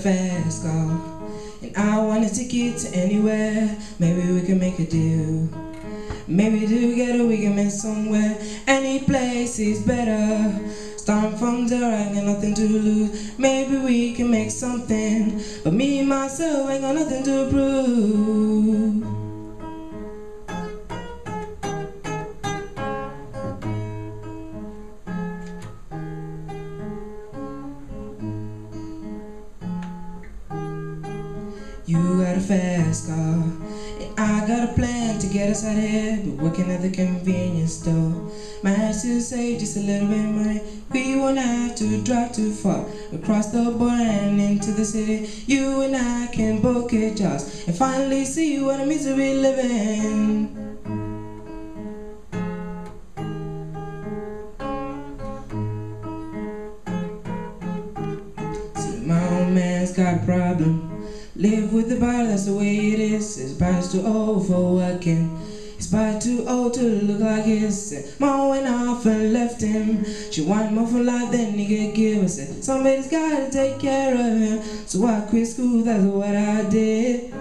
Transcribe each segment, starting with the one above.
fast car And I want a ticket to anywhere. Maybe we can make a deal. Maybe together we can make somewhere. Any place is better. Starting from zero, I got nothing to lose. Maybe we can make something. But me, myself, ain't got nothing to prove You got a fast car, I got a plan to get us out of here. But working at the convenience store, managed to save just a little bit of money. We won't have to drive too far across the border and into the city. You and I can book get jobs and finally see what it means to be living. My old man's got a problem. Live with the body, that's the way it is. His body's too old for working. His body too old to look like his. Mom went off and left him. She wanted more for life than he could give us. Somebody's gotta take care of him. So I quit school, that's what I did.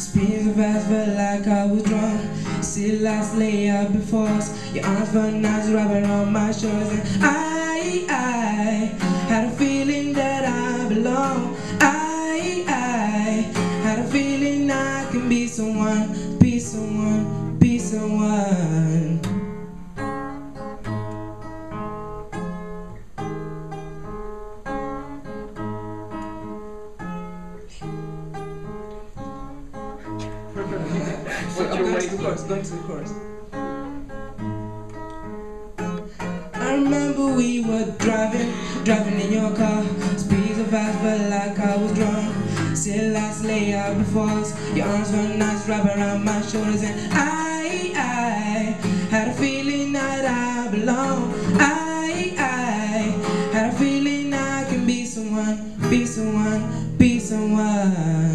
So fast, felt like I was drunk. See lights lay out before us. Your arms felt nice wrapping around my shoulders, and I, I had a feeling that I belong. I, I had a feeling I can be someone, be someone, be someone. What's your way? chorus, going to the chorus. I remember we were driving, driving in your car. Speed so fast, felt like I was drunk. Still lights lay out before us. Your arms were nice, wrapped around my shoulders, and I, I had a feeling that I belong. I, I had a feeling I can be someone, be someone, be someone.